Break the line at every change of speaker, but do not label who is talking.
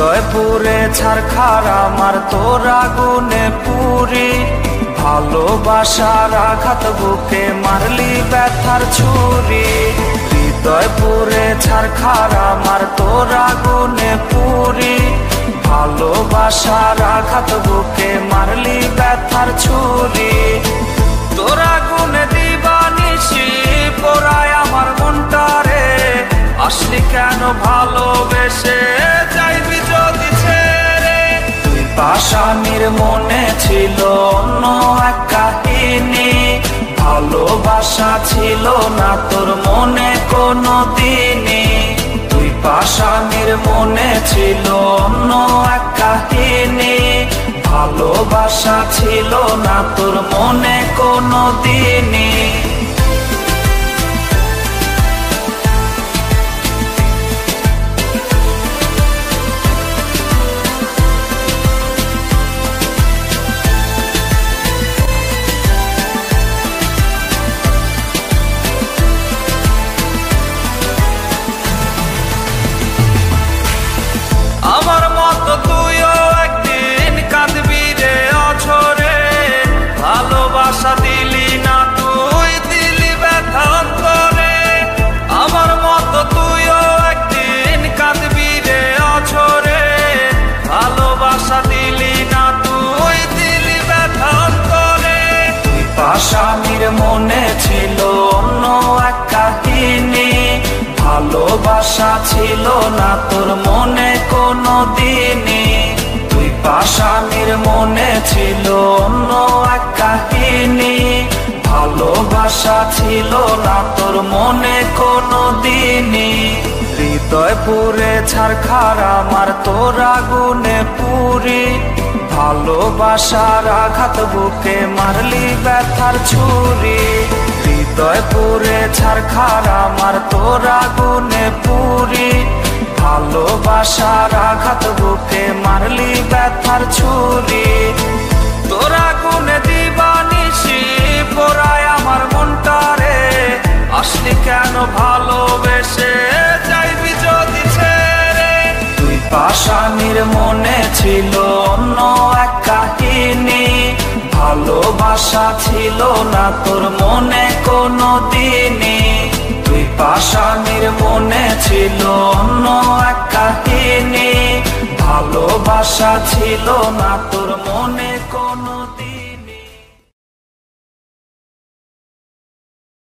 পুরে ছারখার আমার তোর আগুনে পুরি। ভালোবাসার আঘাত বুকে মারলি ব্যথার ছুরি। হৃদয় পুরে ছারখার আমার তোর আগুনে পুরি। ভালোবাসার আঘাত বুকে মারলি ব্যথার ছুরি। তোর আগুনে দিবানিসি পোড়ায় আমার মনটারে আসলি কেন ভালোবেসে যাইবি যদি ছেড়ে তুই পাশানির মনে ছিল অন্য এক কাহিনী। ভালোবাসা ছিল না তোর মনে কোনো দিনই। তুই পাশানির মনে ছিল অন্য এক কাহিনী। ভালোবাসা ছিল না তোর মনে কোনো দিনই। ভালোবাসা ছিল না তোর মনে কোনো দিনই তুই পাশামির মনে ছিল, অন্য এক কাহিনী। ভালোবাসা ছিল না তোর মনে কোনো দিনই হৃদয় পুরে ছারখার আমার তোর আগুনে পুরি। ভালোবাসার আঘাত বুকে মারলি ব্যথার ছুরি। হৃদয় পুরে ছারখার আমার তোর আগুনে পুরি ভালোবাসার আঘাত বুকে মারলি ব্যথার ছুরি। তোর আগুনে দিবানিসি পোড়ায় আমার মনটারে আসলি কেন ভালোবেসে যাইবি যদি ছেড়ে? তুই পাশানির মনে ছিল অন্য এক কাহিনী। ভালোবাসা ছিল না তোর মনে কোনো দিনই। পাশানির মনে ছিল অন্য একা কাহিনী ভালোবাসা ছিল না তোর মনে।